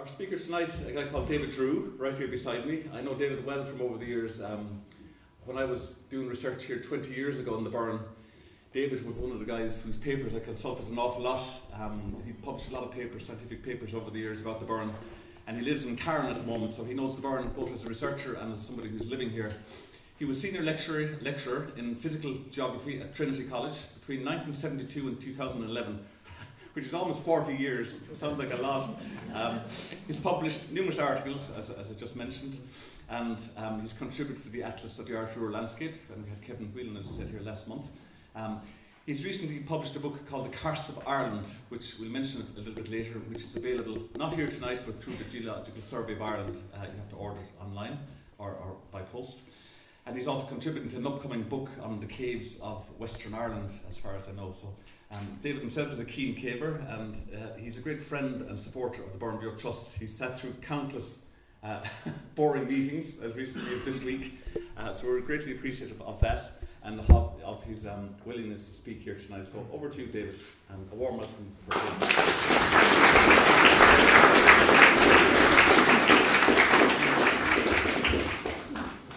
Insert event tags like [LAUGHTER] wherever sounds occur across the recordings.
our speaker tonight, a guy called David Drew, right here beside me. I know David well from over the years. Um, when I was doing research here 20 years ago in the Burren, David was one of the guys whose papers I consulted an awful lot. Um, he published a lot of papers, scientific papers over the years about the Burren, and he lives in Carron at the moment, so he knows the Burren both as a researcher and as somebody who's living here. He was senior lecturer, lecturer in physical geography at Trinity College between 1972 and 2011 which is almost 40 years. It sounds like a lot. Um, he's published numerous articles, as, as I just mentioned, and um, he's contributed to the Atlas of the Irish Rural Landscape, and we had Kevin Whelan, as I said here last month. Um, he's recently published a book called The Karst of Ireland, which we'll mention a little bit later, which is available not here tonight, but through the Geological Survey of Ireland. Uh, you have to order it online or, or by post. And he's also contributing to an upcoming book on the caves of Western Ireland, as far as I know. So um, David himself is a keen caver and uh, he's a great friend and supporter of the Burren Trust. He's sat through countless uh, [LAUGHS] boring meetings as recently as this week, uh, so we're greatly appreciative of that and of, of his um, willingness to speak here tonight. So over to you, David, and a warm welcome for David.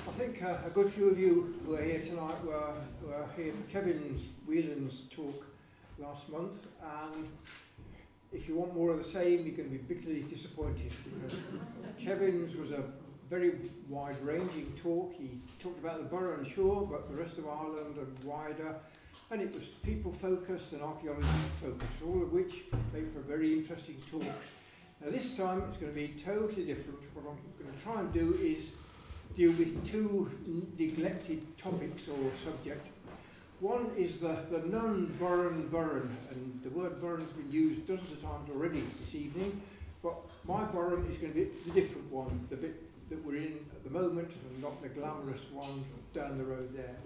I think uh, a good few of you who are here tonight were, were here for Kevin Whelan's talk last month, and if you want more of the same, you're going to be bitterly disappointed because Kevin's was a very wide-ranging talk. He talked about the borough and Shore, but the rest of Ireland and wider, and it was people-focused and archaeology-focused, all of which made for very interesting talks. Now this time it's going to be totally different. What I'm going to try and do is deal with two neglected topics or subjects one is the, the non Burren Burren, and the word Burren has been used dozens of times already this evening, but my Burren is going to be the different one, the bit that we're in at the moment, and not the glamorous one down the road there.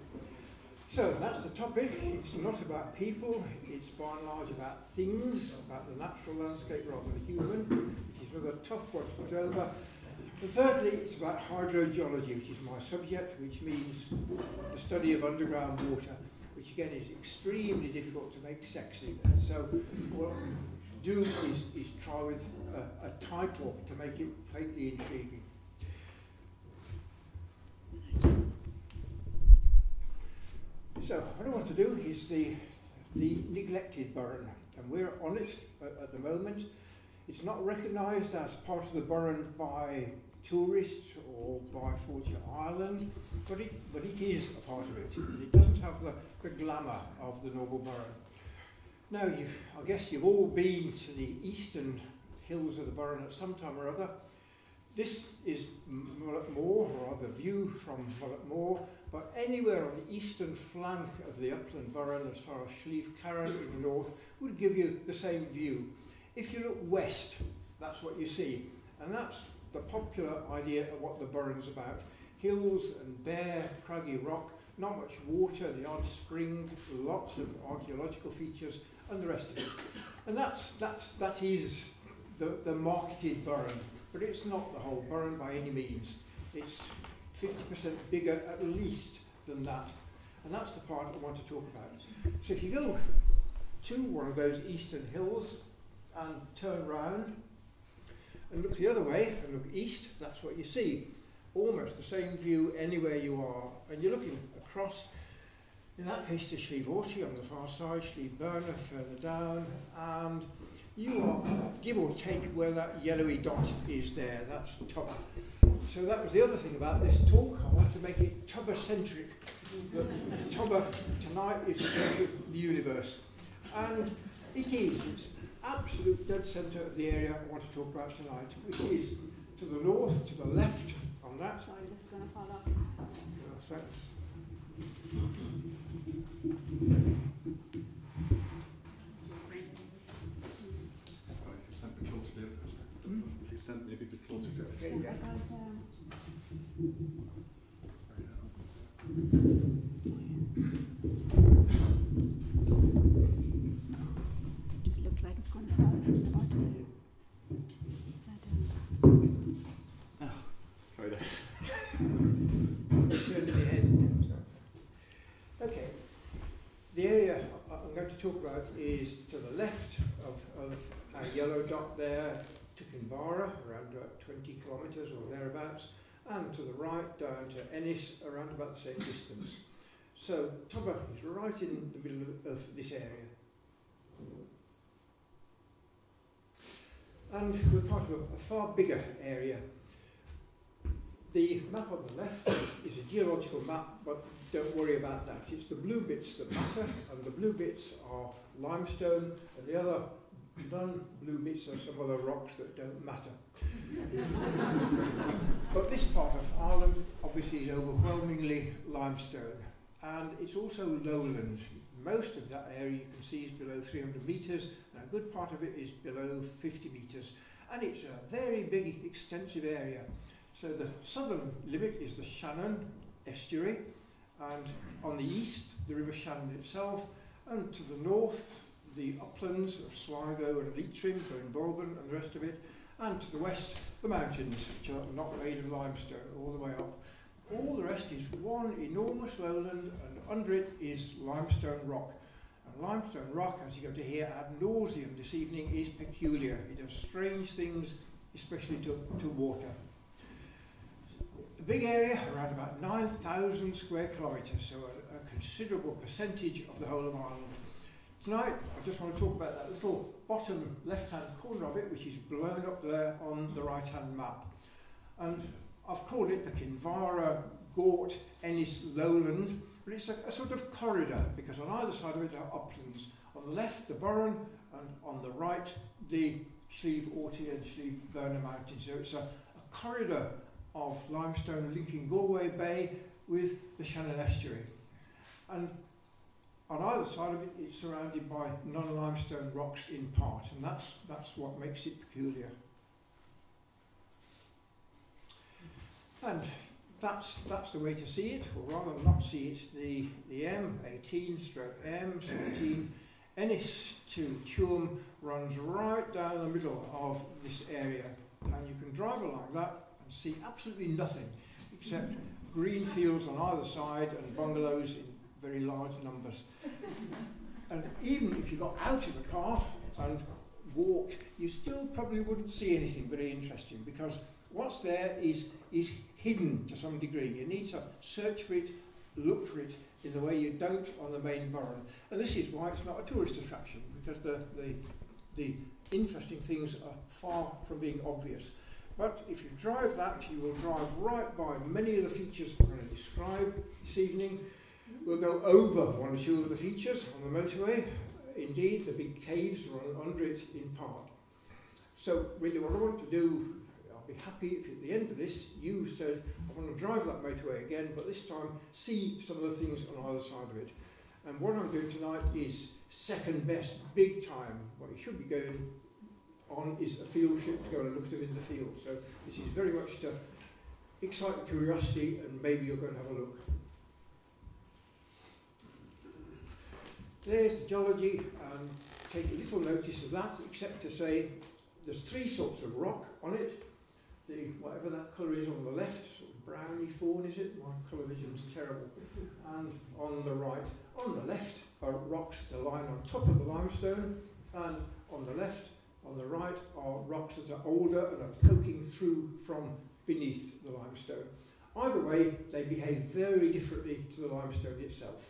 So that's the topic. It's not about people, it's by and large about things, about the natural landscape rather than the human, which is rather tough one to put over. And thirdly, it's about hydrogeology, which is my subject, which means the study of underground water which again is extremely difficult to make sexy. So what we do is, is try with a, a title to make it faintly intriguing. So what I want to do is the, the neglected Burren, and we're on it at, at the moment. It's not recognised as part of the Burren by tourists or by Fáilte Ireland, but it, but it is a part of it. It doesn't have the, the glamour of the normal Burren. Now, you've, I guess you've all been to the eastern hills of the Burren at some time or other. This is Mullaghmore, or the view from Mullaghmore, but anywhere on the eastern flank of the upland Burren, as far as Slieve Carron in the north, would give you the same view. If you look west, that's what you see. And that's the popular idea of what the Burren's about. Hills and bare, craggy rock, not much water, the odd spring, lots of archaeological features, and the rest of it. And that's, that's, that is the, the marketed Burren, but it's not the whole Burren by any means. It's 50% bigger at least than that. And that's the part I want to talk about. So if you go to one of those eastern hills and turn round and look the other way and look east, that's what you see. Almost the same view anywhere you are. And you're looking across, in that case, to Aughty on the far side, Slieve further down, and you are, give or take, where that yellowy dot is there. That's Tubber. So that was the other thing about this talk. I want to make it Tubber-centric. Tubber tonight is the the universe. And it is. It's absolute dead centre of the area I want to talk about tonight, which is to the north, to the left on that. Sorry, this is going to fall off. Uh, thanks. maybe a bit closer to Okay, yeah. Just looked like it's going to fall off the bottom. Is that, um, Try that. Turn to the end. Okay. The area I- I'm going to talk about is to the left of, of a yellow dot there, to Kinvara, around about 20 kilometres or thereabouts, and to the right down to Ennis, around about the same distance. So Tubber is right in the middle of, of this area. And we're part of a, a far bigger area. The map on the left is, is a geological map, but don't worry about that. It's the blue bits that matter, and the blue bits are limestone, and the other non-blue bits are some other rocks that don't matter. [LAUGHS] but this part of Ireland obviously is overwhelmingly limestone, and it's also lowland. Most of that area you can see is below 300 metres, and a good part of it is below 50 metres. And it's a very big, extensive area. So the southern limit is the Shannon estuary, and on the east, the River Shannon itself, and to the north, the uplands of Sligo and Leitrim, Bolgan and the rest of it, and to the west, the mountains, which are not made of limestone, all the way up. All the rest is one enormous lowland, and under it is limestone rock. And limestone rock, as you're going to hear ad nauseum this evening, is peculiar. It does strange things, especially to, to water. A big area, around about 9,000 square kilometres, so a, a considerable percentage of the whole of Ireland. Tonight, I just want to talk about that little bottom left-hand corner of it, which is blown up there on the right-hand map. And I've called it the Kinvara Gort Ennis Lowland, but it's a, a, sort of corridor because on either side of it are uplands. On the left, the Burren, and on the right, the Slieve Aughty and Slieve Bernagh Mountains. So it's a, a corridor of limestone linking Galway Bay with the Shannon Estuary. And on either side of it, it's surrounded by non-limestone rocks in part, and that's, that's what makes it peculiar. And that's, that's the way to see it, or rather not see it, the, the M18 stroke M17 Ennis to Tuam runs right down the middle of this area, and you can drive along that and see absolutely nothing except green fields on either side and bungalows in very large numbers. and even if you got out of the car and walked, you still probably wouldn't see anything very interesting because what's there is, is hidden to some degree. You need to search for it, look for it in the way you don't on the main Burren. And this is why it's not a tourist attraction because the, the, the interesting things are far from being obvious. But if you drive that, you will drive right by many of the features I'm going to describe this evening. We'll go over one or two of the features on the motorway. Indeed, the big caves run under it in part. So really what I want to do, I'll be happy if at the end of this you said, I want to drive that motorway again, but this time see some of the things on either side of it. And what I'm doing tonight is second best big time. What you should be going on is a field trip to go and look at them in the field. So this is very much to excite curiosity and maybe you're going to have a look. There's the geology, and take little notice of that, except to say there's three sorts of rock on it. The whatever that colour is on the left, sort of browny fawn is it? My colour vision's terrible. And on the right, on the left are rocks that lie on top of the limestone, and on the left, on the right are rocks that are older and are poking through from beneath the limestone. Either way, they behave very differently to the limestone itself.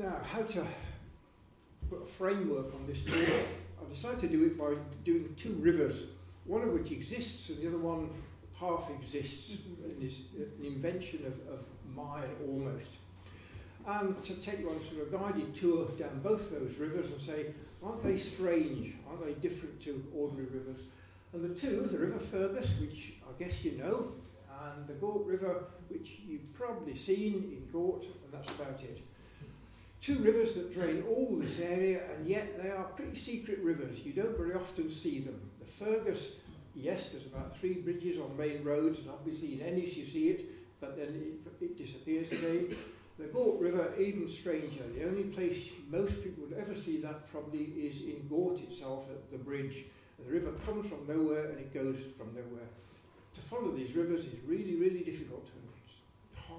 Now, how to put a framework on this tour? I decided to do it by doing two rivers, one of which exists and the other one half exists mm-hmm. and is an invention of, of mine almost. And to take you on sort of a guided tour down both those rivers and say, aren't they strange? Aren't they different to ordinary rivers? And the two, the River Fergus, which I guess you know, and the Gort River, which you've probably seen in Gort, and that's about it two rivers that drain all this area, and yet they are pretty secret rivers. You don't very often see them. The Fergus, yes, there's about three bridges on main roads, and obviously in Ennis you see it, but then it, it disappears again. The Gort River, even stranger. The only place most people would ever see that probably is in Gort itself at the bridge. The river comes from nowhere and it goes from nowhere. To follow these rivers is really, really difficult. And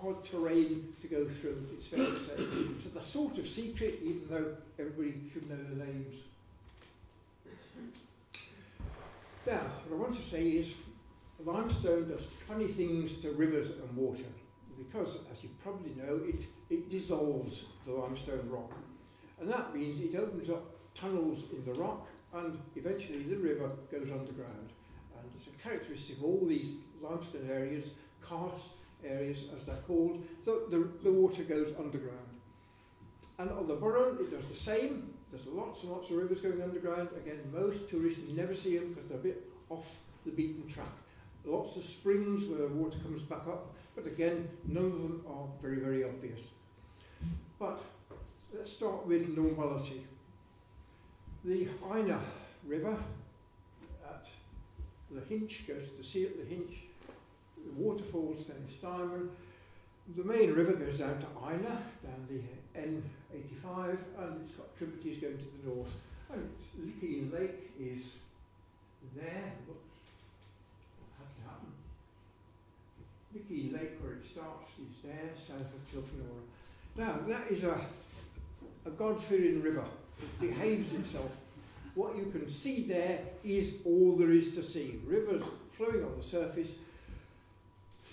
hard terrain to go through, it's fair to say. So the sort of secret, even though everybody should know the names. Now, what I want to say is limestone does funny things to rivers and water because, as you probably know, it, it dissolves the limestone rock. And that means it opens up tunnels in the rock and eventually the river goes underground. And it's a characteristic of all these limestone areas, karst areas as they're called, so the, the water goes underground. And on the Burren, it does the same. There's lots and lots of rivers going underground. Again, most tourists never see them because they're a bit off the beaten track. Lots of springs where the water comes back up, but again, none of them are very, very obvious. But let's start with normality. The Inagh River at Lahinch goes to the sea at. The waterfalls down Ennistymon. The main river goes down to Inagh, down the N85, and it's got tributaries going to the north. And Lickeen Lake is there. What had to happen? Lickeen Lake, where it starts, is there, south of Kilfenora. Now, that is a, a God-fearing river. It behaves itself. What you can see there is all there is to see. Rivers flowing on the surface,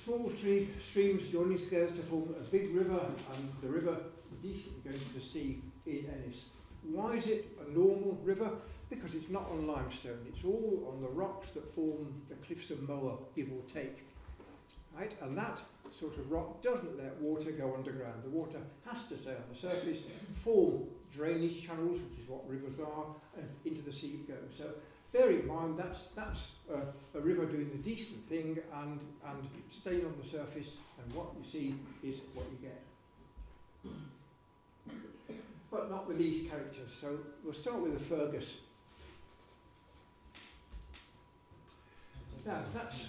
small tree, streams joining together to form a big river, and the river decently going to sea in Ennis. Why is it a normal river? Because it's not on limestone. It's all on the rocks that form the cliffs of Moher, give or take. Right? And that sort of rock doesn't let water go underground. The water has to stay on the surface, form drainage channels, which is what rivers are, and into the sea it goes. So bear in mind that's, that's a, a river doing the decent thing and, and staying on the surface, and what you see is what you get. But not with these characters. So we'll start with the Fergus. Now that's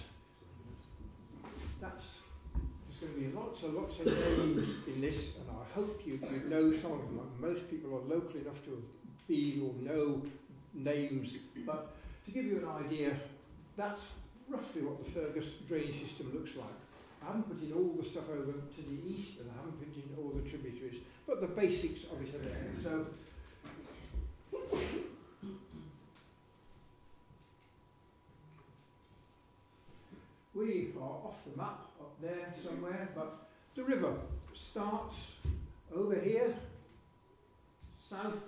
that's there's going to be lots and lots of names in this, and I hope you, you know some of them. Most people are local enough to have been or know names, but to give you an idea, that's roughly what the Fergus drainage system looks like. I haven't put in all the stuff over to the east, and I haven't put in all the tributaries, but the basics of it are there. So we are off the map up there somewhere, but the river starts over here, south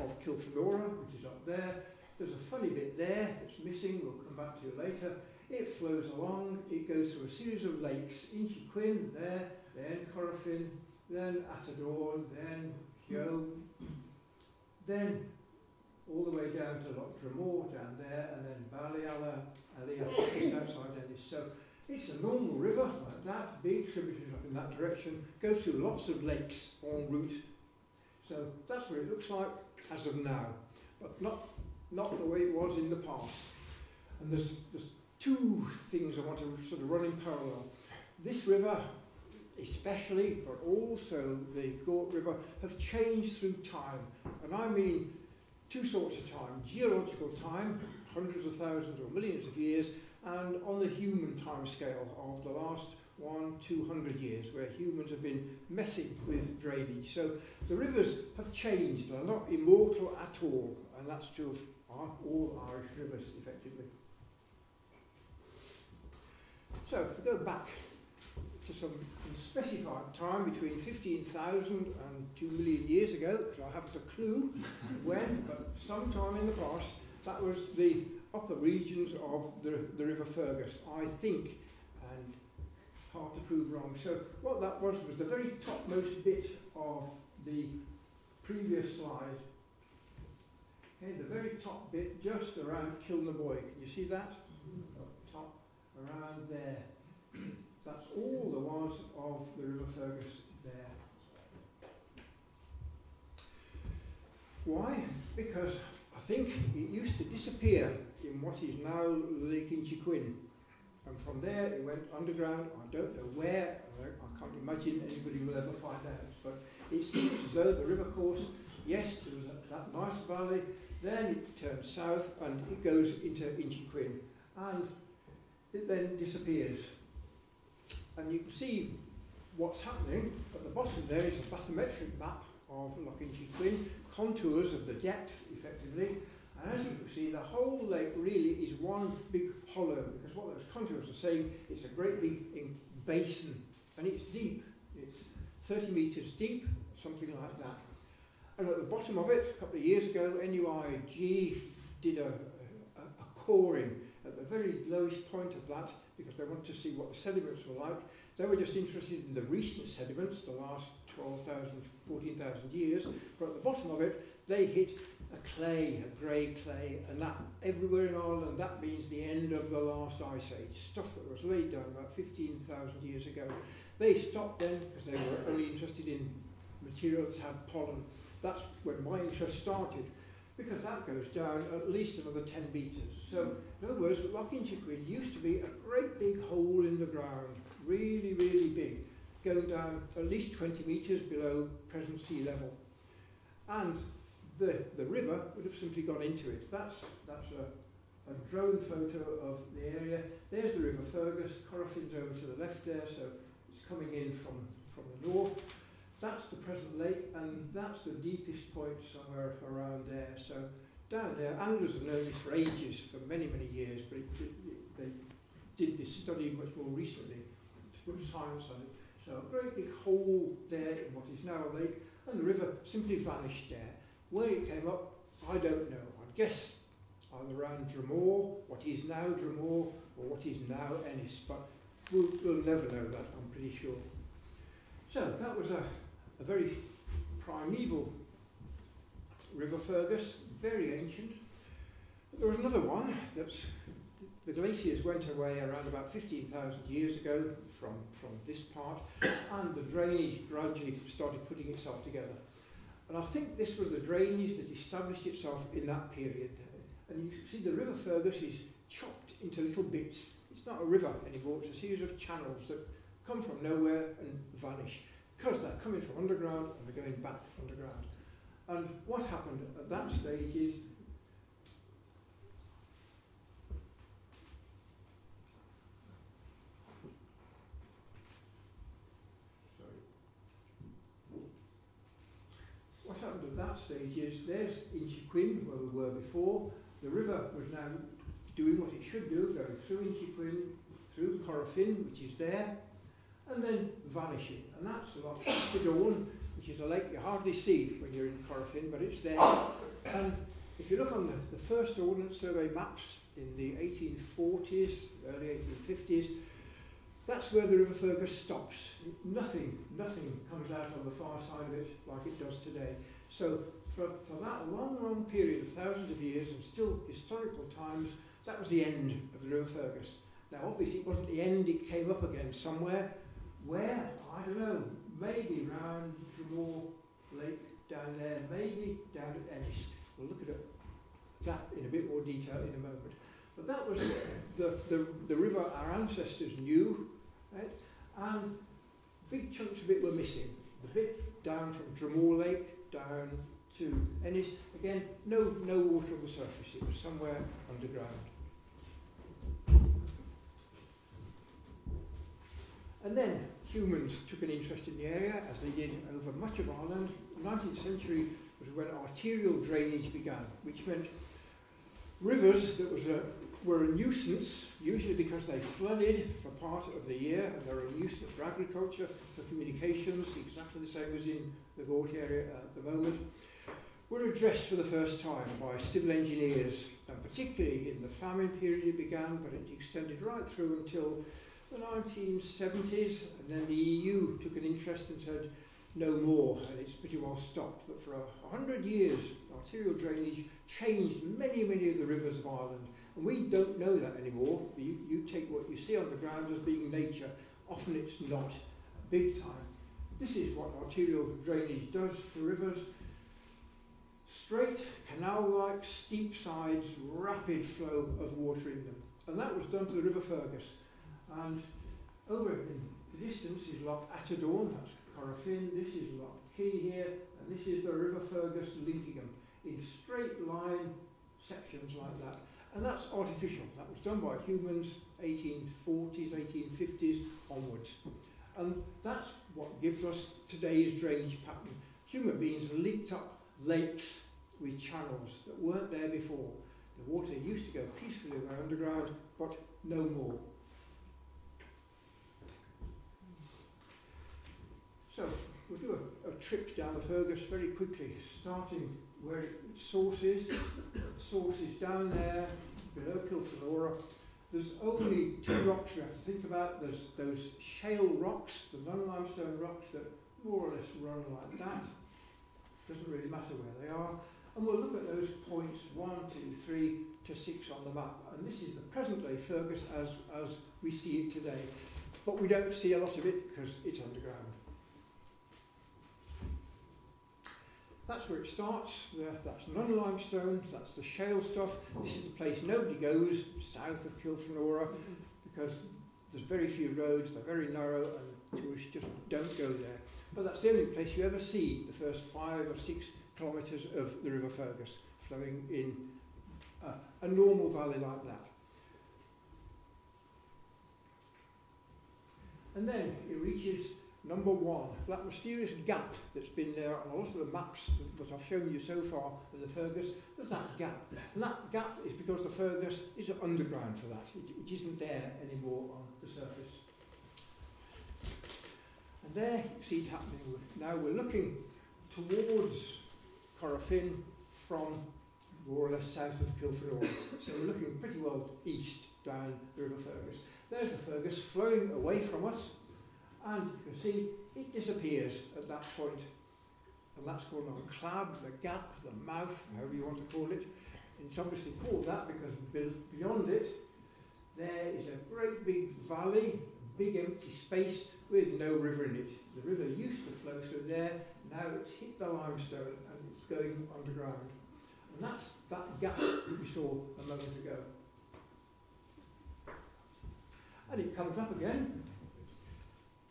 of Kilfenora, which is up there. There's a funny bit there that's missing, we'll come back to it later. It flows along, it goes through a series of lakes, Inchiquin there, then Corofin, then Atedaun, then Hyo, then all the way down to Loch Dromore down there, and then Ballyallia, Aliyah, just outside Ennis. So it's a normal river like that, big tributaries up in that direction, goes through lots of lakes en route. So that's what it looks like as of now, but not, not the way it was in the past. And there's, there's two things I want to sort of run in parallel. This river, especially, but also the Gort River, have changed through time. And I mean two sorts of time. Geological time, hundreds of thousands or millions of years, and on the human time scale of the last one, two hundred years, where humans have been messing with drainage. So the rivers have changed. They're not immortal at all, and that's true of all Irish rivers, effectively. So if we go back to some unspecified time between 15,000 and 2 million years ago, because I haven't a clue when, [LAUGHS] but sometime in the past, that was the upper regions of the, the River Fergus, I think, hard to prove wrong. So what that was was the very topmost bit of the previous slide. Okay, the very top bit just around Kilnaboy. Can you see that? Mm-hmm. Up top, around there. That's all there was of the River Fergus there. Why? Because I think it used to disappear in what is now Lake Inchiquin. And from there it went underground. I don't know where. I can't imagine anybody will ever find out. But it seems as though the river course, yes, there was a, that nice valley. Then it turns south and it goes into Inchiquin. And it then disappears. And you can see what's happening, at the bottom there is a bathymetric map of Loch Inchiquin, contours of the depth effectively, and as you can see the whole lake really is one big hollow because what those contours are saying it's a great big basin and it's deep, it's 30 metres deep, something like that. And at the bottom of it, a couple of years ago, NUIG did a, a, a coring at the very lowest point of that because they wanted to see what the sediments were like. They were just interested in the recent sediments, the last 12,000, 14,000 years, but at the bottom of it, they hit a clay, a grey clay, and that everywhere in Ireland, that means the end of the last ice age, stuff that was laid down about 15,000 years ago. They stopped then because they were only interested in materials that had pollen. That's when my interest started because that goes down at least another 10 metres. So, in other words, Loch Inchiquin used to be a great big hole in the ground, really, really big, going down at least 20 metres below present sea level. And the, the river would have simply gone into it. That's, that's a, a drone photo of the area. There's the River Fergus, Corofin's over to the left there, so it's coming in from, from the north. That's the present lake, and that's the deepest point somewhere around there. So down there, anglers have known this for ages, for many, many years, but it, it, they did this study much more recently to put science on it. So a great big hole there in what is now a lake, and the river simply vanished there. Where it came up, I don't know. I'd guess either around Dromore, what is now Dromore, or what is now Ennis, but we'll, we'll never know that, I'm pretty sure. So that was a, a very primeval River Fergus, very ancient. But there was another one that's the glaciers went away around about 15,000 years ago from, from this part, and the drainage gradually started putting itself together. And I think this was the drainage that established itself in that period. And you see the River Fergus is chopped into little bits. It's not a river anymore, it's a series of channels that come from nowhere and vanish because they're coming from underground and they're going back underground. And what happened at that stage is what happened at that stage there's Inchiquin, where we were before. The river was now doing what it should do, going through Inchiquin, through Corofin, which is there, and then vanishing. And that's the Loch Sidorn, which is a lake you hardly see when you're in Corofin, but it's there. And if you look on the, the first Ordnance Survey maps in the 1840s, early 1850s, that's where the River Fergus stops. Nothing, nothing comes out on the far side of it like it does today. So for, for that long, long period of thousands of years and still historical times, that was the end of the River Fergus. Now obviously it wasn't the end, it came up again somewhere. Where? I don't know. Maybe round Dromore Lake down there, maybe down at Ennis. We'll look at that in a bit more detail in a moment. But that was [COUGHS] the, the, the river our ancestors knew, right? And big chunks of it were missing. The bit down from Dromore Lake down to and it's, again, no, no water on the surface. It was somewhere underground. And then humans took an interest in the area, as they did over much of Ireland. The 19th century was when arterial drainage began, which meant rivers that was a, were a nuisance, usually because they flooded for part of the year, and they were a nuisance for agriculture, for communications, exactly the same as in the Gort area at uh, the moment, were addressed for the first time by civil engineers, and particularly in the famine period it began, but it extended right through until the 1970s, and then the EU took an interest and said, no more, and it's pretty well stopped. But for a hundred years, arterial drainage changed many, many of the rivers of Ireland, and we don't know that anymore. You, you take what you see on the ground as being nature. Often it's not, big time. This is what arterial drainage does to rivers. Straight, canal-like, steep sides, rapid flow of water in them. And that was done to the River Fergus. And over in the distance is Loch Atedaun, that's Corofin, this is Loch Key here, and this is the River Fergus linking them in straight line sections like that. And that's artificial. That was done by humans 1840s, 1850s onwards. And that's what gives us today's drainage pattern. Human beings have linked up lakes with channels that weren't there before. The water used to go peacefully away underground, but no more. So, we'll do a, a trip down the Fergus very quickly, starting where it sources, [COUGHS] is. The source is down there, below Kilfenora. There's only two rocks we have to think about. There's those shale rocks, the non-limestone rocks that more or less run like that. Doesn't really matter where they are. And we'll look at those points one, two, three to six on the map. And this is the present day Fergus as, as we see it today. But we don't see a lot of it because it's underground. That's where it starts. That's non-limestone. That's the shale stuff. This is the place nobody goes south of Kilfenora because there's very few roads. They're very narrow, and tourists just don't go there. But that's the only place you ever see the first five or six kilometres of the River Fergus flowing in uh, a normal valley like that. And then it reaches number one, that mysterious gap that's been there on a lot of the maps that, I've shown you so far of the Fergus, there's that gap. And that gap is because the Fergus is underground for that. It, it isn't there anymore on the surface. And there you see it happening. Now we're looking towards Corofin from more or less south of Kilfenora. so we're looking pretty well east down the River Fergus. There's the Fergus flowing away from us and you can see it disappears at that point. And that's called an clab, the gap, the mouth, however you want to call it. It's obviously called that because beyond it there is a great big valley, big empty space with no river in it. The river used to flow through there, now it's hit the limestone and it's going underground. And that's that gap that we saw a moment ago. And it comes up again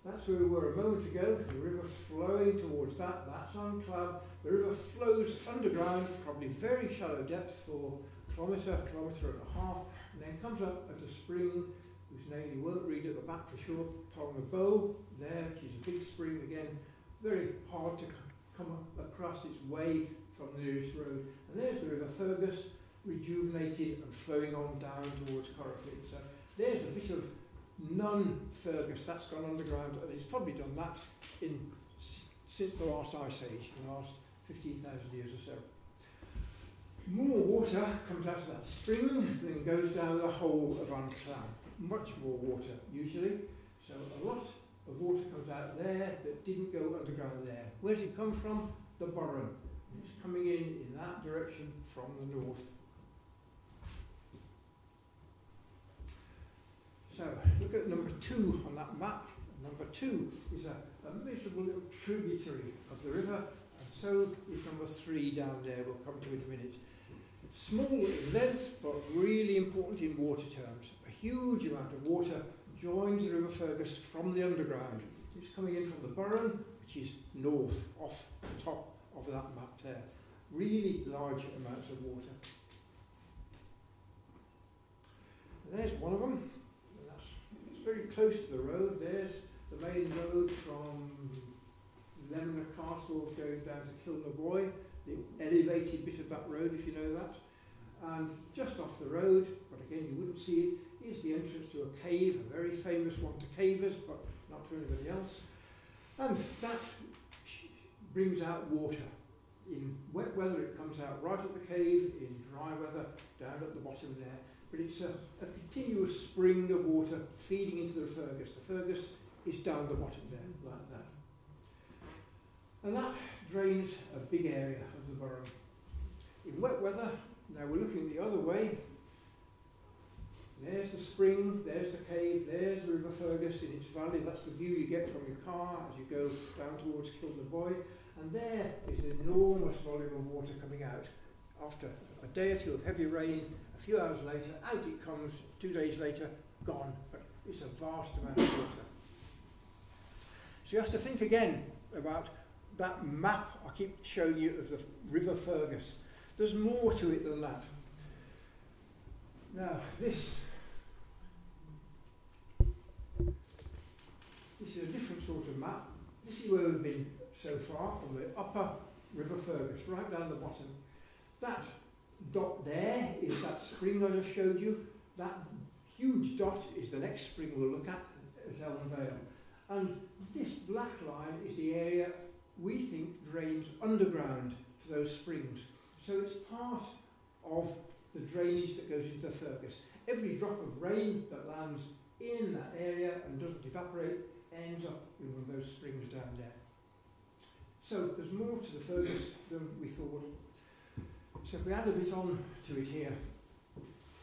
that's where we were a moment ago. The river flowing towards that. That's on Club. The river flows underground, probably very shallow depth for kilometre, kilometre and a half, and then comes up at a spring whose name you won't read at the back for sure, Bow there, which is a big spring again, very hard to come across its way from the nearest road. And there's the River Fergus, rejuvenated and flowing on down towards Corofin. So there's a bit of non-Fergus, that's gone underground, and it's probably done that in since the last ice age, in the last 15,000 years or so. More water comes out of that spring, then goes down the whole of An Much more water, usually. So a lot of water comes out there that didn't go underground there. Where's it come from? The Burren. It's coming in in that direction from the north. So look at number two on that map. Number two is a, a miserable little tributary of the river, and so is number three down there. We'll come to it in a minute. Small in length, but really important in water terms. A huge amount of water joins the River Fergus from the underground. It's coming in from the Burren, which is north, off the top of that map there. Really large amounts of water. There's one of them very close to the road. There's the main road from Leamaneh Castle going down to Kilnaboy, the elevated bit of that road, if you know that. And just off the road, but again you wouldn't see it, is the entrance to a cave, a very famous one to cavers, but not to anybody else. And that brings out water. In wet weather it comes out right at the cave, in dry weather down at the bottom there but it's a, a continuous spring of water feeding into the Fergus. The Fergus is down the bottom there, like that. And that drains a big area of the Burren. In wet weather, now we're looking the other way. There's the spring, there's the cave, there's the River Fergus in its valley. That's the view you get from your car as you go down towards Kilnaboy. And there is an enormous volume of water coming out after a day or two of heavy rain a few hours later, out it comes, two days later, gone. But it's a vast amount of water. So you have to think again about that map I keep showing you of the River Fergus. There's more to it than that. Now, this, this is a different sort of map. This is where we've been so far, on the upper River Fergus, right down the bottom. That dot there is that spring I just showed you. That huge dot is the next spring we'll look at, at Elm Vale. And this black line is the area we think drains underground to those springs. So it's part of the drainage that goes into the Fergus. Every drop of rain that lands in that area and doesn't evaporate ends up in one of those springs down there. So there's more to the Fergus than we thought. So if we add a bit on to it here,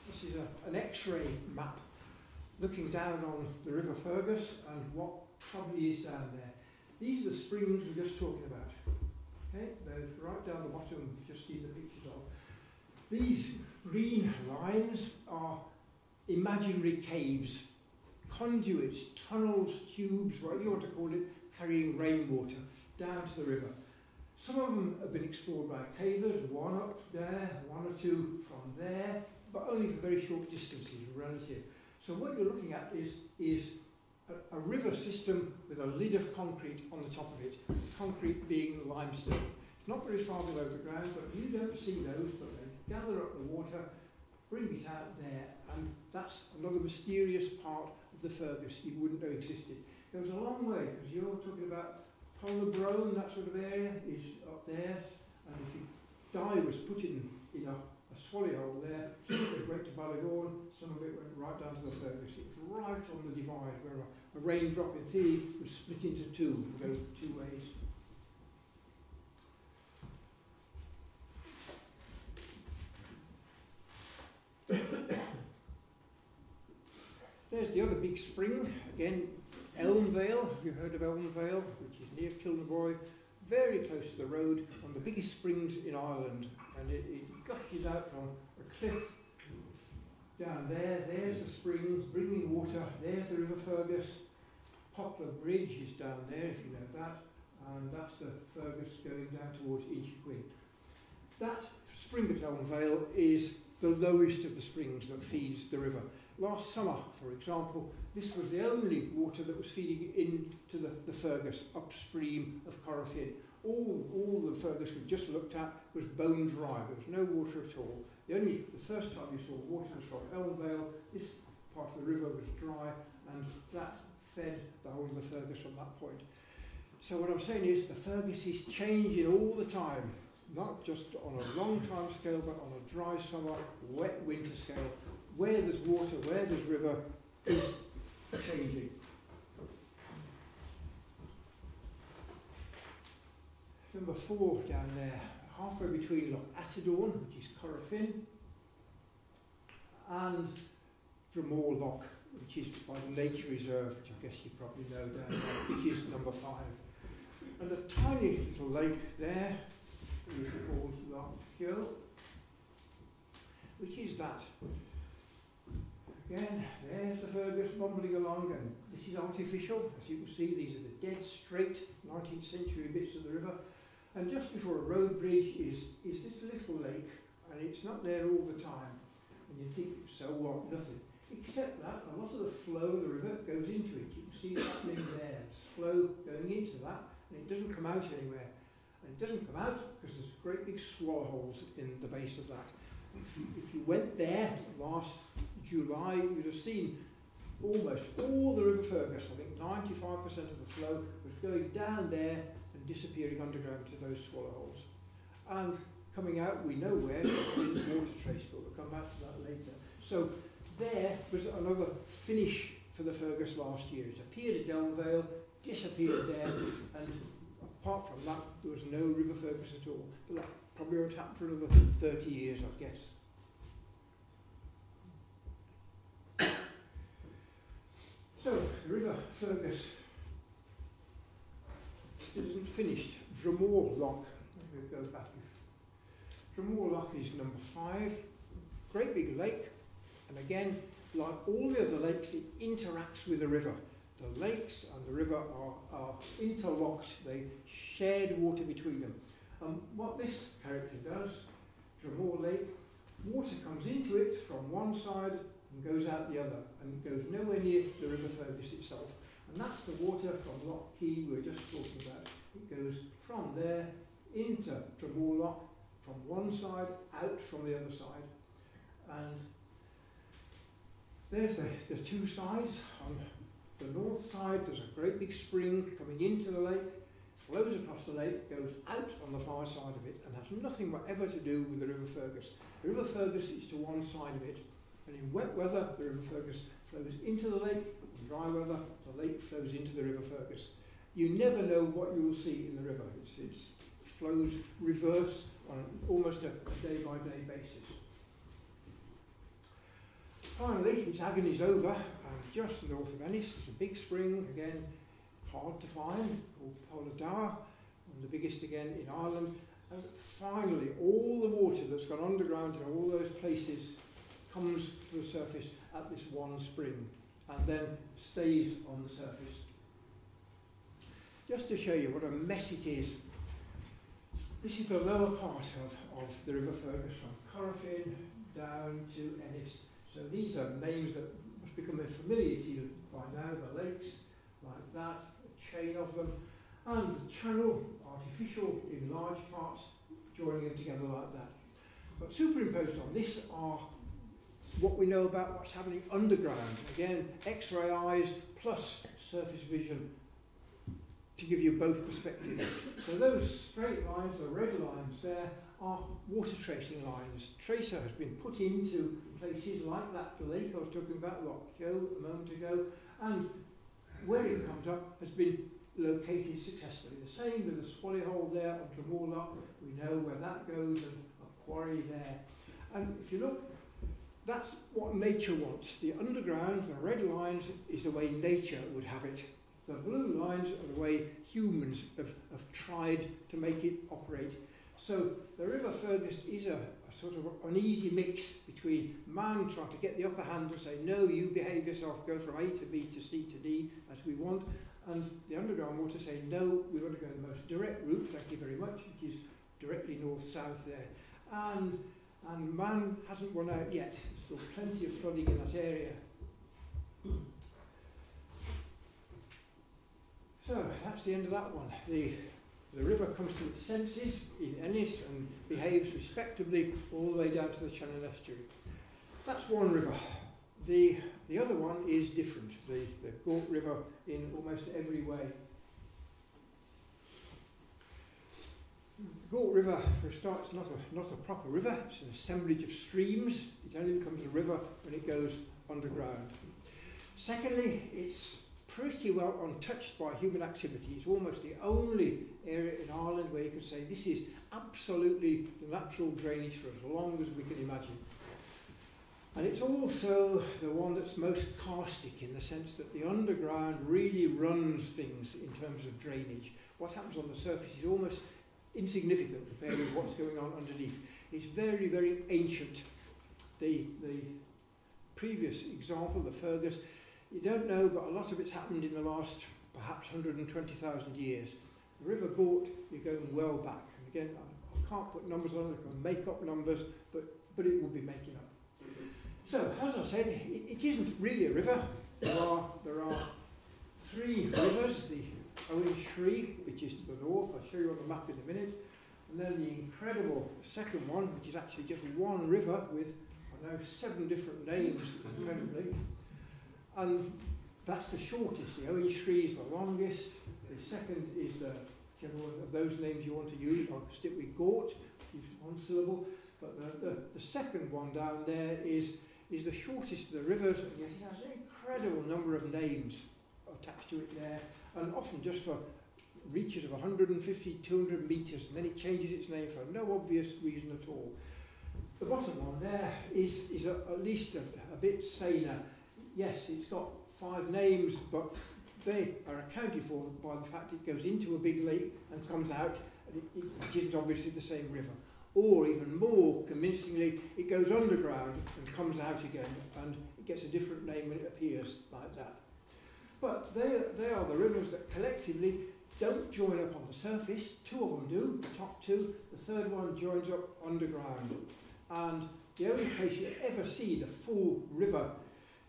this is a, an X-ray map looking down on the River Fergus and what probably is down there. These are the springs we are just talking about. Okay, they're right down the bottom, just see the pictures of. These green lines are imaginary caves, conduits, tunnels, tubes, whatever you want to call it, carrying rainwater down to the river. Some of them have been explored by cavers, one up there, one or two from there, but only for very short distances, relative. So what you're looking at is, is a, a river system with a lid of concrete on the top of it, concrete being limestone. It's not very far below the ground, but you don't see those, but they gather up the water, bring it out there, and that's another mysterious part of the Fergus you wouldn't know existed. It goes a long way, because you're talking about Poulnabrone, that sort of area, is up there, and if you dye was put in, in a, a swally hole there, some of it went to Ballygorn, some of it went right down to the Fergus. It was right on the divide where a, a raindrop in theory was split into two and go two ways. [COUGHS] There's the other big spring, again, Elmvale. Have you heard of Elmvale, which is near Kilnaboy? Very close to the road, one of the biggest springs in Ireland. And it, it gushes out from a cliff down there. There's the spring bringing water. There's the River Fergus. Poplar Bridge is down there, if you know that. And that's the Fergus going down towards Inchiquin. That spring at Elmvale is the lowest of the springs that feeds the river. Last summer, for example, this was the only water that was feeding into the, the Fergus upstream of Corofin. All, all the Fergus we've just looked at was bone dry. There was no water at all. The only the first time you saw water was from Elmvale. This part of the river was dry, and that fed the whole of the Fergus from that point. So what I'm saying is the Fergus is changing all the time, not just on a long time scale, but on a dry summer, wet winter scale where there's water, where there's river, is changing. Number four down there, halfway between Loch Atedaun, which is Corofin, and Dromore Loch, which is by the Nature Reserve, which I guess you probably know down there, which is number five. And a tiny little lake there, which is called Loch Hill, which is that Again, there's the Fergus bumbling along, and this is artificial. As you can see, these are the dead straight 19th century bits of the river. And just before a road bridge is, is this little lake, and it's not there all the time. And you think, so what? Nothing. Except that a lot of the flow of the river goes into it. You can see it happening [COUGHS] there. There's flow going into that, and it doesn't come out anywhere. And it doesn't come out because there's great big swallow holes in the base of that. If you, if you went there last July, you'd have seen almost all the River Fergus, I think 95% of the flow was going down there and disappearing underground to those swallow holes. And coming out, we know where, [COUGHS] in water trace, but we'll come back to that later. So there was another finish for the Fergus last year. It appeared at Elmvale, disappeared there, and apart from that, there was no River Fergus at all. But that probably won't happen for another 30 years, I guess. So, the River Fergus isn't finished. Dromore Loch, we'll go back. Dromore Loch is number five. Great big lake, and again, like all the other lakes, it interacts with the river. The lakes and the river are, are interlocked, they shared water between them. And what this character does, Dromore Lake, water comes into it from one side and goes out the other and goes nowhere near the River Fergus itself. And that's the water from Loch Key we were just talking about. It goes from there into Tramore Loch, from one side, out from the other side. And there's the, the two sides. On the north side, there's a great big spring coming into the lake, flows across the lake, goes out on the far side of it, and has nothing whatever to do with the River Fergus. The River Fergus is to one side of it, and in wet weather, the River Fergus flows into the lake, in dry weather, the lake flows into the River Fergus. You never know what you will see in the river. It's, flows reverse on almost a, day-by-day basis. Finally, its agony's over, and just north of Ennis, there's a big spring, again, hard to find, called Polar Dower, and the biggest again in Ireland. And finally, all the water that's gone underground in all those places comes to the surface at this one spring, and then stays on the surface. Just to show you what a mess it is, this is the lower part of, of the River Fergus from Corofin down to Ennis. So these are names that must become familiar to you by now, the lakes, like that, a chain of them, and the channel, artificial in large parts, joining them together like that. But superimposed on this are what we know about what's happening underground. Again, X-ray eyes plus surface vision to give you both perspectives. so those straight lines, the red lines there, are water tracing lines. Tracer has been put into places like that lake I was talking about, Loch Keogh a moment ago, and where it comes up has been located successfully. The same with the Swally Hole there on Tramore Loch, we know where that goes and a quarry there. And if you look, that's what nature wants. The underground, the red lines, is the way nature would have it. The blue lines are the way humans have, have tried to make it operate. So the River Fergus is a, a sort of uneasy mix between man trying to get the upper hand and say, no, you behave yourself, go from A to B to C to D as we want, and the underground water say, no, we want to go the most direct route, thank you very much, which is directly north-south there. And, and man hasn't won out yet. Still plenty of flooding in that area. So that's the end of that one. The, the river comes to its senses in Ennis and behaves respectably all the way down to the Shannon estuary. That's one river. The, the other one is different, the, the Gort River in almost every way. Gort River, for a start, is not a, not a proper river, it's an assemblage of streams. It only becomes a river when it goes underground. Secondly, it's pretty well untouched by human activity. It's almost the only area in Ireland where you can say this is absolutely the natural drainage for as long as we can imagine. And it's also the one that's most karstic in the sense that the underground really runs things in terms of drainage. What happens on the surface is almost insignificant compared with what's going on underneath. It's very, very ancient. The, the previous example, the Fergus, you don't know, but a lot of it's happened in the last perhaps 120,000 years. The River Gort, you're going well back. And again, I, I can't put numbers on it, I can make up numbers, but, but it will be making up. So, as I said, it, it isn't really a river. There are, there are three rivers, the Owen Shree, which is to the north, I'll show you on the map in a minute, and then the incredible second one, which is actually just one river with, I know, seven different names, [LAUGHS] incredibly. And that's the shortest. The Owen Shree is the longest. The second is the, one of those names you want to use. I'll stick with Gort, which is one syllable. But the, the, the second one down there is, is the shortest of the rivers, and yet it has an incredible number of names attached to it there, and often just for reaches of 150, 200 metres, and then it changes its name for no obvious reason at all. The bottom one there is, is a, at least a, a bit saner yes, it's got five names, but they are accounted for by the fact it goes into a big lake and comes out, and it, it isn't obviously the same river. Or even more convincingly, it goes underground and comes out again, and it gets a different name when it appears like that. But they, they are the rivers that collectively don't join up on the surface. Two of them do, the top two. The third one joins up underground. And the only place you ever see the full river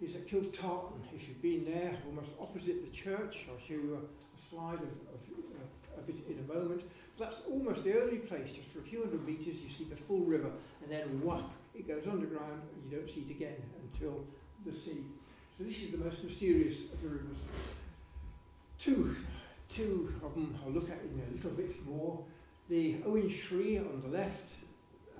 is at Kiltartan. If you've been there, almost opposite the church, I'll show you a, a slide of, of, uh, of it in a moment. That's almost the only place, just for a few hundred metres, you see the full river, and then whap, it goes underground, and you don't see it again until the sea. So this is the most mysterious of the rivers. Two, two of them I'll look at in a little bit more. The Owen Shree on the left,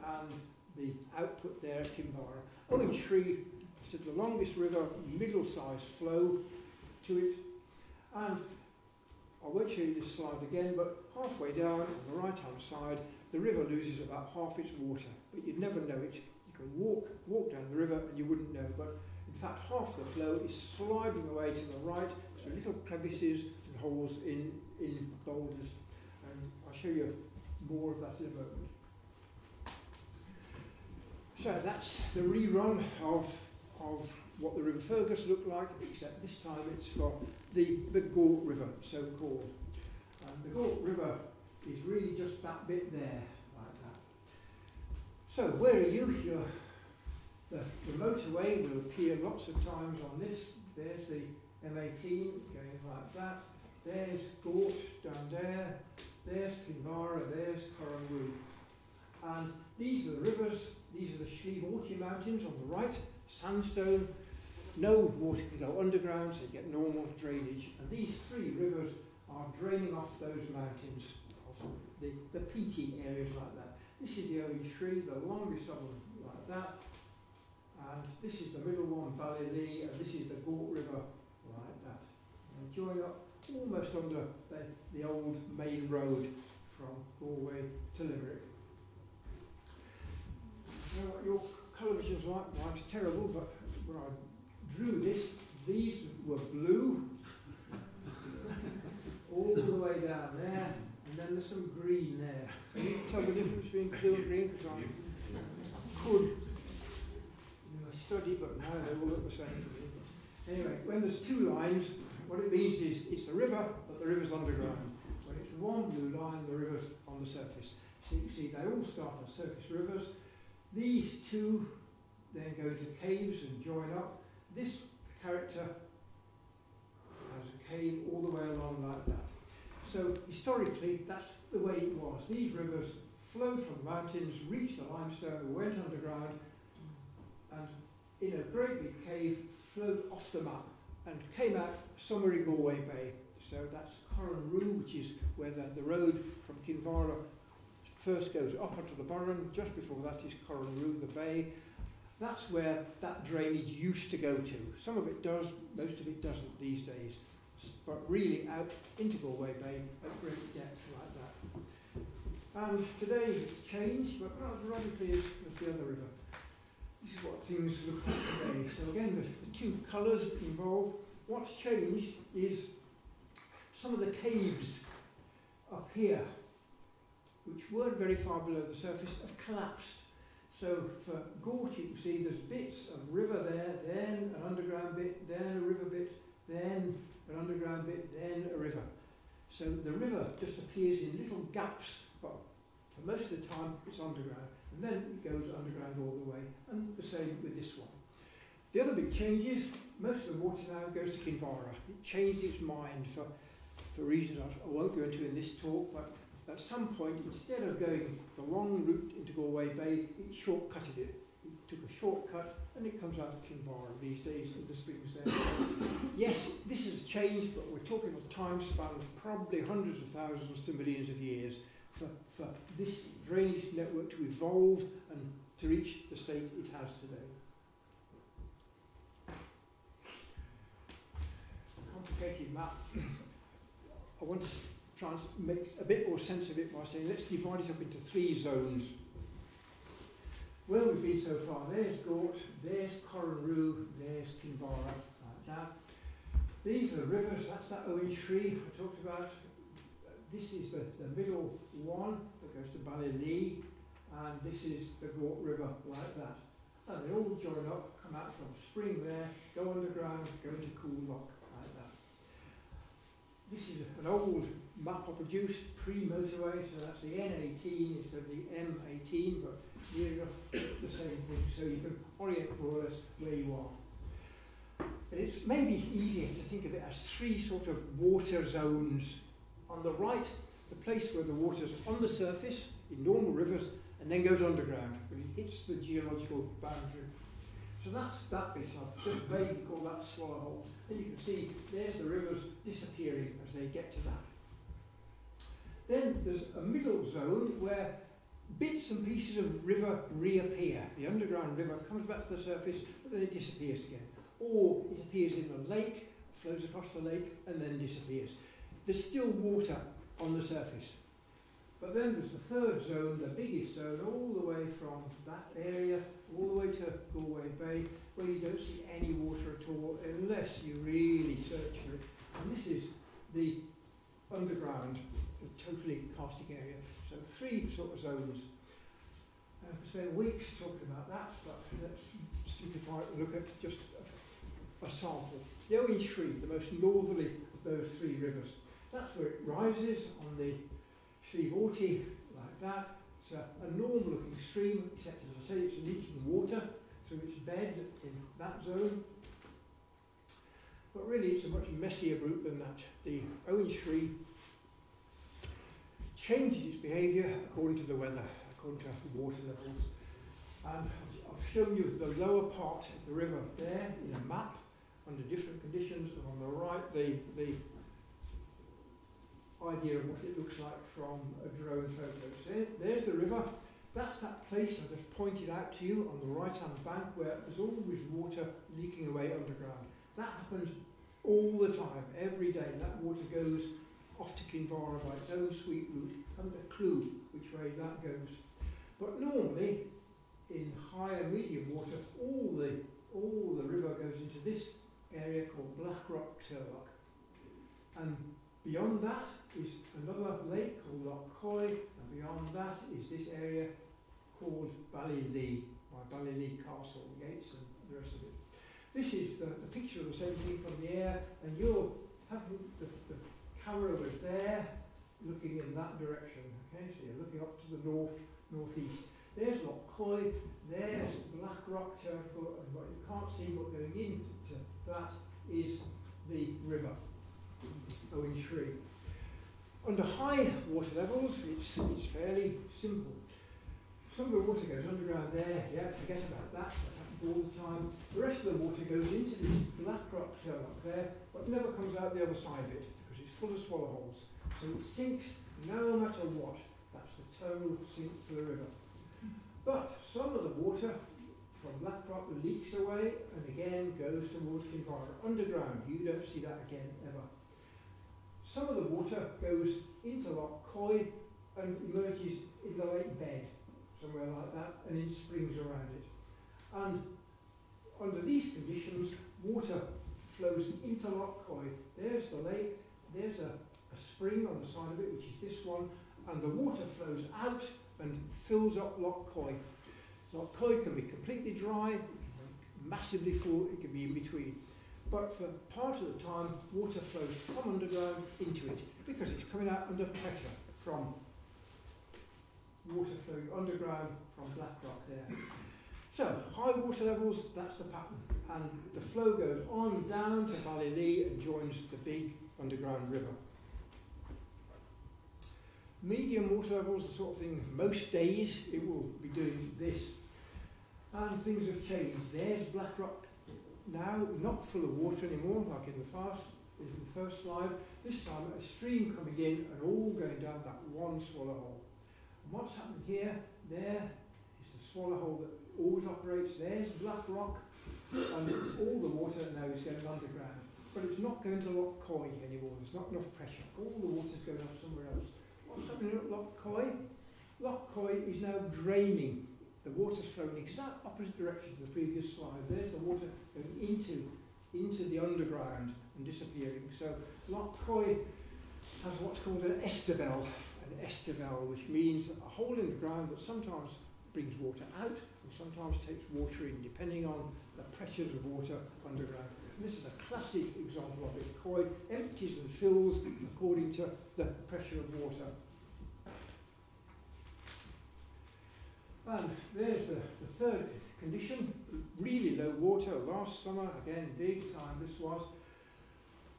and the output there, Kinvara. Owen Shree is the longest river, middle-sized flow to it, and I won't show you this slide again, but halfway down on the right-hand side, the river loses about half its water, but you'd never know it. You can walk, walk down the river and you wouldn't know, but in fact half the flow is sliding away to the right through little crevices and holes in, in boulders. And I'll show you more of that in a moment. So that's the rerun of, of what the River Fergus looked like, except this time it's for the, the Gort River, so called. And the Gort River is really just that bit there, like that. So where are you? You're, the, the motorway will appear lots of times on this. There's the M18 going like that. There's Gort down there. There's Kinvara. There's Corranroo. And these are the rivers. These are the Slieve Mountains on the right, sandstone. No water can go underground, so you get normal drainage. And these three rivers are draining off those mountains, the, the peaty areas like that. This is the Owen Shree, the longest of them like that. And this is the middle one, Ballylee, and this is the Gort River like that. And up almost under the, the old main road from Galway to Limerick. You know your colour vision's like? Mine's terrible, but when I drew this, these were blue [LAUGHS] all the way down there, and then there's some green there. Can you tell the difference between blue and green? Because I could you know, study, but now they all look the same. Anyway, when there's two lines, what it means is it's the river, but the river's underground. When it's one blue line, the river's on the surface. So you see, they all start as surface rivers. These two then go into caves and join up. This character has a cave all the way along like that. So historically, that's the way it was. These rivers flowed from the mountains, reached the limestone, went underground, and in a great big cave, flowed off the map and came out somewhere in Galway Bay. So that's Corranroo, which is where the, the road from Kinvara first goes up onto the Burren. Just before that is Corranroo, the bay. That's where that drainage used to go to. Some of it does, most of it doesn't these days. But really out into Galway Bay at great depth like that. And today it's changed, but not as radically as, as the other river. This is what things look like today. So again, the, the two colours involved. What's changed is some of the caves up here, which weren't very far below the surface, have collapsed. So for Gort, you can see there's bits of river there, then an underground bit, then a river bit, then an underground bit, then a river. So the river just appears in little gaps, but for most of the time it's underground. And then it goes underground all the way, and the same with this one. The other big change is most of the water now goes to Kinvara. It changed its mind for, for reasons I won't go into in this talk, but at some point, instead of going the long route into Galway Bay, it shortcutted it. It took a shortcut and it comes out of Kinvara these days the springs there. yes, this has changed, but we're talking a time span of probably hundreds of thousands to millions of years for, for this drainage network to evolve and to reach the state it has today. Complicated map. [COUGHS] I want to try and make a bit more sense of it by saying let's divide it up into three zones. Where we've been so far, there's Gort, there's Corranroo, there's Kinvara, like that. These are the rivers, that's that Owen Shree I talked about. This is the, the middle one that goes to Ballylee, and this is the Gort River, like that. And they all join up, come out from spring there, go underground, go into Coole Loch, like that. This is an old map I produced pre-motorway, so that's the N18 instead of the M18, but near enough the same thing, so you can orient more or less where you are. But it's maybe easier to think of it as three sort of water zones. On the right, the place where the water is on the surface in normal rivers and then goes underground when it hits the geological boundary. So that's that bit. I've just vaguely called that swallow holes. And you can see there's the rivers disappearing as they get to that. Then there's a middle zone where bits and pieces of river reappear. The underground river comes back to the surface, but then it disappears again. Or it appears in a lake, flows across the lake, and then disappears. There's still water on the surface. But then there's the third zone, the biggest zone, all the way from that area all the way to Galway Bay, where you don't see any water at all unless you really search for it. And this is the underground, the totally karstic area. So three sort of zones. I could spend weeks talking about that, but let's simplify it and look at just a, a sample. The Owen Shree, the most northerly of those three rivers. That's where it rises on the Slieve Aughty, like that. It's a, a normal looking stream, except as I say, it's leaking water through its bed in that zone. But really, it's a much messier route than that. The Owen Shree changes its behaviour according to the weather, according to water levels. And I've shown you the lower part of the river there in a map under different conditions, and on the right, the, the idea of what it looks like from a drone photo. So there's the river. That's that place I just pointed out to you on the right hand bank where there's always water leaking away underground. That happens all the time, every day. That water goes off to Kinvara by its own sweet route. Haven't a clue which way that goes. But normally, in higher medium water, all the all the river goes into this area called Blackrock Turlough. And beyond that is another lake called Loch Coy, and beyond that is this area called Ballylee, by Ballylee Castle, gates and the rest of it. This is the, the picture of the same thing from the air, and you're having the, the camera was there, looking in that direction. Okay, so you're looking up to the north, northeast. There's Loch Coy, there's Blackrock Turlough, and what you can't see what going into that is the river, Owen Shree. Under high water levels, it's, it's fairly simple. Some of the water goes underground there, yeah, forget about that, that happens all the time. The rest of the water goes into this Blackrock up there, but never comes out the other side of it because it's full of swallow holes. So it sinks no matter what. That's the total sink for the river. But some of the water from Blackrock leaks away and again goes towards Kinvara. Underground, you don't see that again ever. Some of the water goes into Loch Coy and emerges in the lake bed somewhere like that, and in springs around it. And under these conditions, water flows into Loch Coy. There's the lake, there's a, a spring on the side of it, which is this one, and the water flows out and fills up Loch Coy. Loch Coy can be completely dry, massively full, it can be in between. But for part of the time, water flows from underground into it because it's coming out under pressure from water flowing underground from Blackrock there. So, high water levels, that's the pattern. And the flow goes on down to Ballylee and joins the big underground river. Medium water levels, the sort of thing, most days it will be doing this. And things have changed. There's Blackrock now, not full of water anymore, like in the in the first slide. This time, a stream coming in and all going down that one swallow hole what's happened here, there is the swallow hole that always operates, there's black rock, and all the water now is going underground. But it's not going to Loch Coy anymore, there's not enough pressure. All the water's going off somewhere else. What's happening at Loch Coy? Loch Coy is now draining. The water's flowing exact opposite direction to the previous slide. There's the water going into, into the underground and disappearing. So Loch Coy has what's called an estavelle, an estavelle, which means a hole in the ground that sometimes brings water out and sometimes takes water in, depending on the pressures of water underground. And this is a classic example of it. Coy empties and fills according to the pressure of water. And there's the, the third condition, really low water. Last summer, again, big time this was.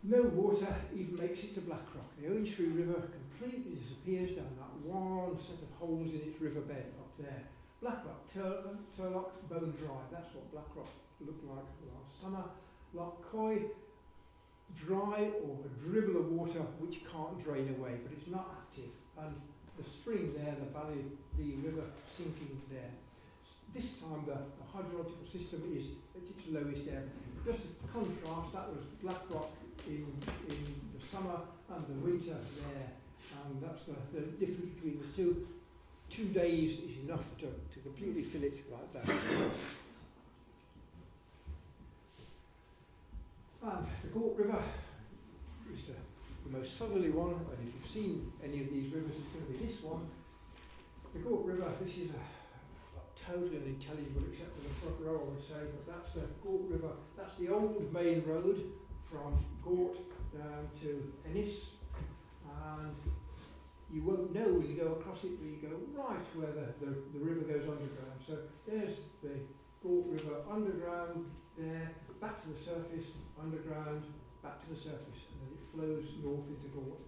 No water even makes it to Blackrock. The Owen Shree River completely disappears down that one set of holes in its riverbed up there. Blackrock, Tur- Turlough, Bone Dry, that's what Blackrock looked like last summer. Loch Coy, dry or a dribble of water which can't drain away, but it's not active. And the spring there, the valley, the river sinking there. This time the, the hydrological system is at its lowest ebb. Just a contrast, that was Blackrock in, in the summer and the winter there. And that's the, the difference between the two. Two days is enough to, to completely fill it like that. and the Gort River is the most southerly one, and if you've seen any of these rivers, it's going to be this one. The Gort River, this is a, totally unintelligible except for the front row, I say, but that's the Gort River, that's the old main road from Gort down to Ennis, and you won't know when you go across it, but you go right where the, the, the river goes underground. So there's the Gort River underground there, back to the surface, underground, back to the surface, and then it flows north into Gort.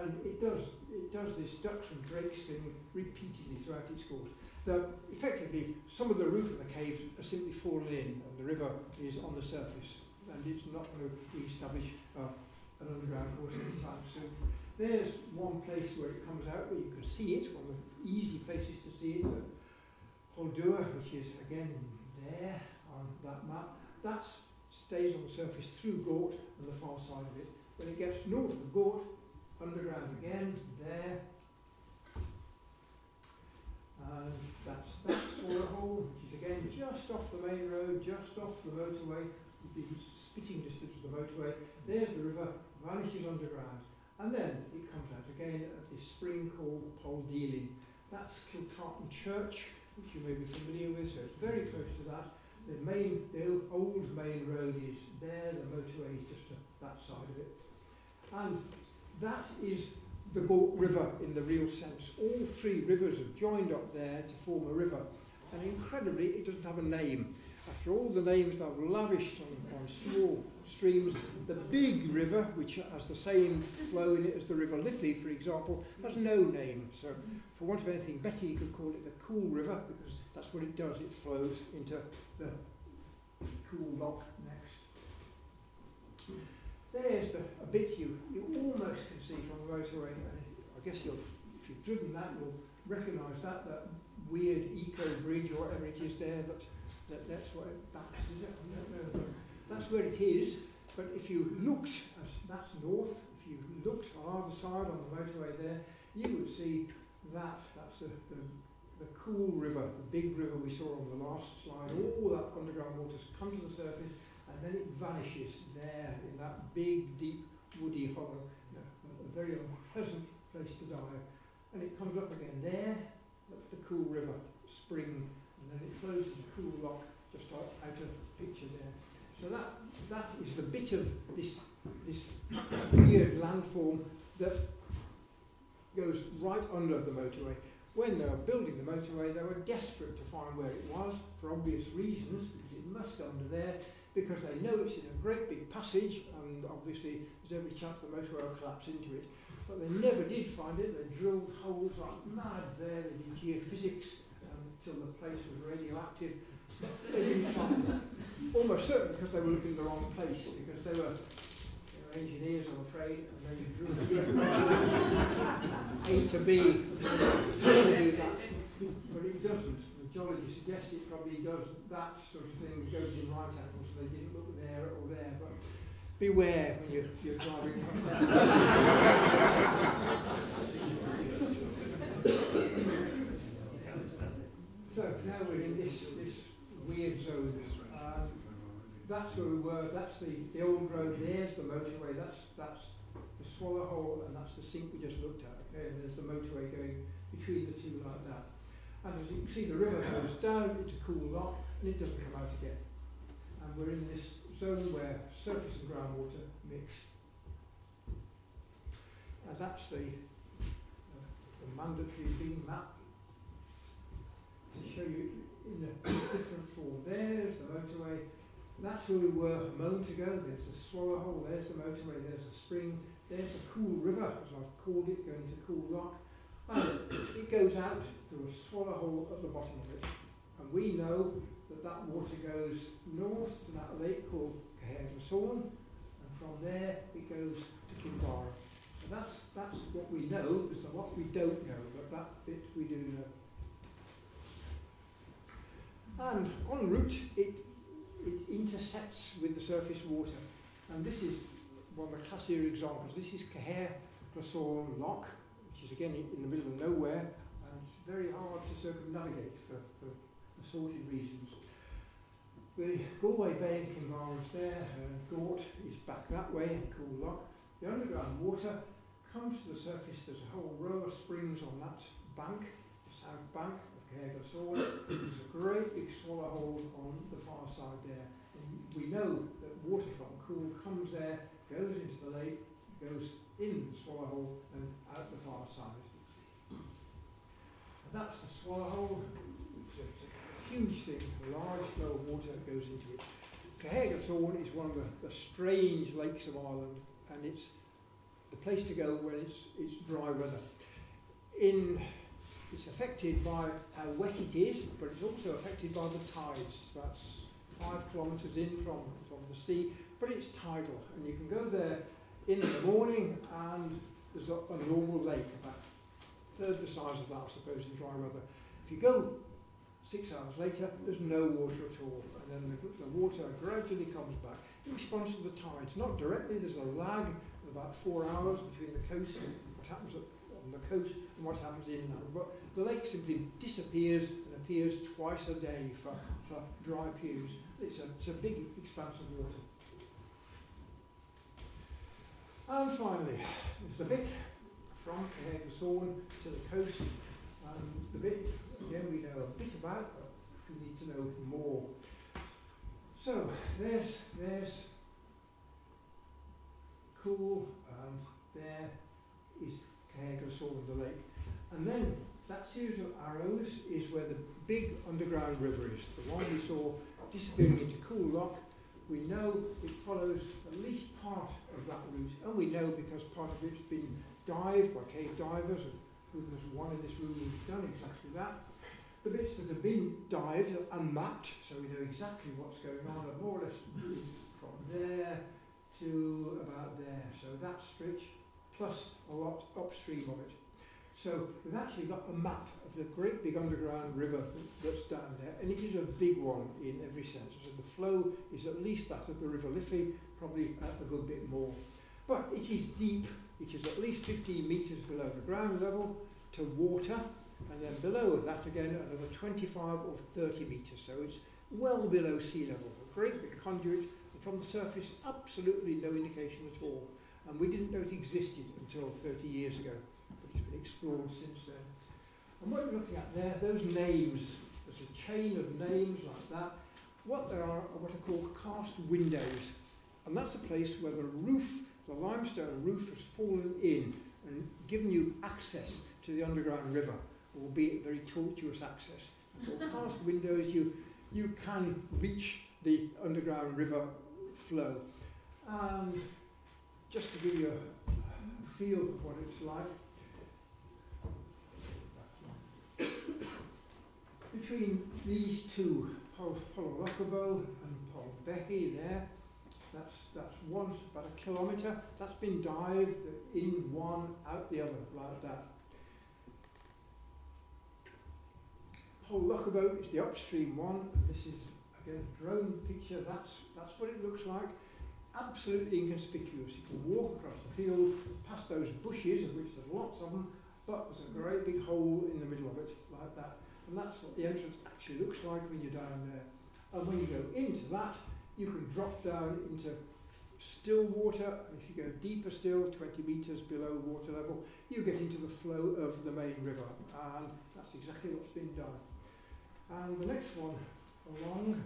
And it does, it does this ducks and drakes thing repeatedly throughout its course. The, effectively, some of the roof of the caves are simply fallen in, and the river is on the surface, and it's not going to re-establish uh, an underground course anytime soon. There's one place where it comes out, where you can see it, one of the easy places to see it, Pollduagh, which is again there on that map. That stays on the surface through Gort and the far side of it. When it gets north of Gort, underground again, there, and that's that sort of hole, which is again just off the main road, just off the motorway, the spitting distance of the motorway. There's the river, vanishes underground. And then it comes out again at this spring called Poldealing. That's Kiltartan Church, which you may be familiar with, so it's very close to that. The main, the old main road is there, the motorway is just to that side of it. And that is the Gort River in the real sense. All three rivers have joined up there to form a river. And incredibly, it doesn't have a name. After all the names that I've lavished on, on small streams, the big river, which has the same flow in it as the River Liffey, for example, has no name. So, for want of anything better, you could call it the Coole River, because that's what it does. It flows into the Coole Loch next. There's the, a bit you, you almost can see from the motorway. I guess you'll, if you've driven that, you'll recognise that, that weird eco bridge or whatever it is there. That, that that's what it, is it? I don't know. That's where it is. But if you looked, that's north, if you looked on either side on the motorway there, you would see that. That's the, the, the Coole river, the big river we saw on the last slide. All that underground water's come to the surface and then it vanishes there in that big, deep, woody hollow. You know, a very unpleasant place to die. And it comes up again there, the Coole river, spring, and then it flows into Coole Loch, just out, out of picture there. So that that is the bit of this this weird landform that goes right under the motorway. When they were building the motorway, they were desperate to find where it was for obvious reasons, because it must go under there, because they know it's in a great big passage, and obviously there's every chance the motorway will collapse into it. But they never did find it. They drilled holes like mad there. They did geophysics until um, the place was radioactive. They didn't find it. Almost certain because they were looking in the wrong place, because they were you know, engineers, I'm afraid, and they drilled [LAUGHS] A to B to do that. But it doesn't. The geology suggests it probably does that sort of thing, It goes in right angles, so they didn't look there or there. But beware when you're, you're driving [LAUGHS] So now we're in this, this weird zone. Uh, that's where we were, that's the, the old road, there's the motorway, that's, that's the swallow hole and that's the sink we just looked at, okay, and there's the motorway going between the two like that. And as you can see, the river goes down into Coole Loch and it doesn't come out again. And we're in this zone where surface and groundwater mix. And that's the, uh, the mandatory beam map to show you in a different form. There's the motorway that's where we were a moment ago. There's the swallow hole, there's the motorway, there's the spring, there's the Coole river, as I've called it, going to Coole Loch. And it goes out through a swallow hole at the bottom of it. And we know that that water goes north to that lake called Caherglissaun, and from there it goes to Kinvara. So that's, that's what we know. There's a lot we don't know, but that bit we do know. And en route, it, it intersects with the surface water. And this is one of the classier examples. This is Caher Glassone Lock, which is again in the middle of nowhere, and it's very hard to circumnavigate for, for assorted reasons. The Galway Bay in Kinvara is there, uh, Gort is back that way, Coole Loch. The underground water comes to the surface, there's a whole row of springs on that bank, the south bank Caherglissaun. There's a great big swallow hole on the far side there. And we know that water from Coole comes there, goes into the lake, goes in the swallow hole and out the far side. And that's the swallow hole. It's a, it's a huge thing, a large flow of water goes into it. Caherglissaun is one of the, the strange lakes of Ireland and it's the place to go when it's, it's dry weather. In, it's affected by how wet it is, but it's also affected by the tides. That's five kilometres in from, from the sea, but it's tidal, and you can go there in the morning, and there's a, a normal lake, about third the size of that, I suppose, in dry weather. If you go six hours later, there's no water at all, and then the, the water gradually comes back. in response to the tides, not directly, there's a lag of about four hours between the coast what happens at, on the coast and what happens inland. But the lake simply disappears and appears twice a day for, for dry periods. It's a, it's a big expanse of water. And finally, it's the bit from the Caherglissaun to the coast, and the bit, again, we know a bit about, but we need to know more. So, there's, there's Coole, and there is Caherglissaun, the lake. And then that series of arrows is where the big underground river is, the one we saw disappearing into Coole Loch we know it follows at least part of that route, and we know because part of it's been dived by cave divers, of whom there's one in this room who's done exactly that. The bits that have been dived and mapped, so we know exactly what's going on, and more or less from there to about there. So that stretch, plus a lot upstream of it. So we've actually got a map of the great big underground river that's down there, and it is a big one in every sense. So the flow is at least that of the River Liffey, probably a good bit more. But it is deep, it is at least 15 metres below the ground level to water, and then below that again another 25 or 30 metres, so it's well below sea level. A great big conduit, and from the surface, absolutely no indication at all. And we didn't know it existed until 30 years ago but it's been explored since then. And what you're looking at there, those names, there's a chain of names like that. What they are are what are called karst windows. And that's a place where the roof, the limestone roof has fallen in and given you access to the underground river, albeit very tortuous access. [LAUGHS] karst windows, you, you can reach the underground river flow. And just to give you a, feel of what it's like, between these two, Paul Pollaloughabo and Paul Becky there, that's, that's one, about a kilometre. That's been dived in one, out the other, like that. Pollaloughabo is the upstream one. and This is, again, a drone picture. That's, that's what it looks like. Absolutely inconspicuous. You can walk across the field, past those bushes, of which there's lots of them, but there's a great big hole in the middle of it, like that. And that's what the entrance actually looks like when you're down there. And when you go into that, you can drop down into still water. If you go deeper still, 20 metres below water level, you get into the flow of the main river. And that's exactly what's been done. And the next one along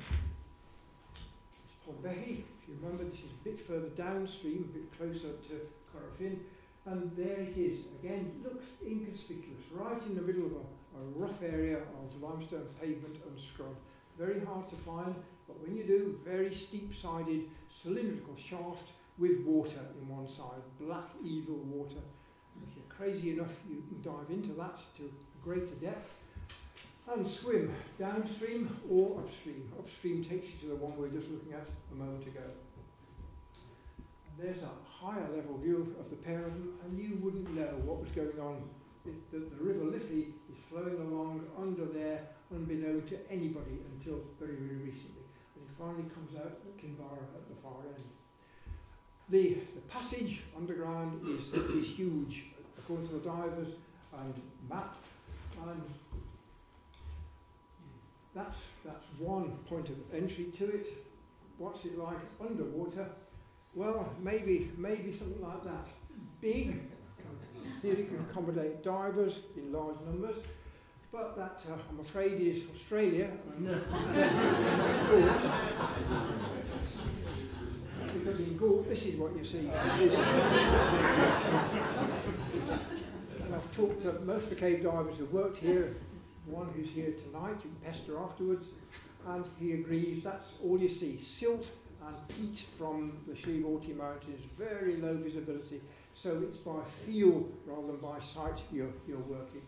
is Pollbehy. If you remember, this is a bit further downstream, a bit closer to Corofin. And there it is. Again, looks inconspicuous, right in the middle of a a rough area of limestone pavement and scrub. very hard to find, but when you do, very steep-sided cylindrical shaft with water in one side, black evil water. And if you're crazy enough, you can dive into that to greater depth and swim downstream or upstream. Upstream takes you to the one we were just looking at a moment ago. There's a higher level view of the pair of them, and you wouldn't know what was going on. It, the, the River Liffey is flowing along under there, unbeknown to anybody until very, very recently. And it finally comes out at Kinvara at the far end. The, the passage underground is, is huge, according to the divers and map. And that's, that's one point of entry to it. What's it like underwater? Well, maybe, maybe something like that. Big, theory can accommodate divers in large numbers, but that, uh, I'm afraid, is Australia. [LAUGHS] And, because in Gort, this is what you see. [LAUGHS] and I've talked to most of the cave divers who've worked here, one who's here tonight, you can pester afterwards, and he agrees that's all you see. Silt and peat from the Slieve Aughty Mountains, very low visibility, so it's by feel rather than by sight you're, you're working.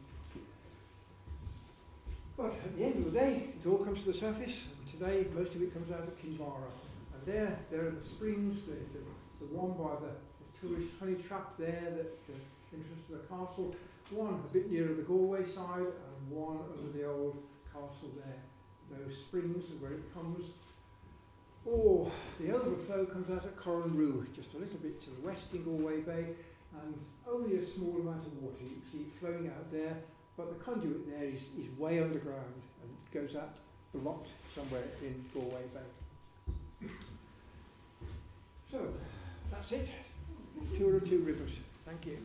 But at the end of the day, it all comes to the surface, today most of it comes out of Kinvara. And there, there are the springs, the, the, the one by the, the tourist honey trap there that uh, interests the castle, one a bit nearer the Galway side, and one under the old castle there. Those springs are where it comes. Or the overflow comes out at Corranroo, just a little bit to the west in Galway Bay, and only a small amount of water. You see flowing out there, but the conduit there is, is way underground and it goes out blocked somewhere in Galway Bay. So, that's it. Tour of two rivers. Thank you.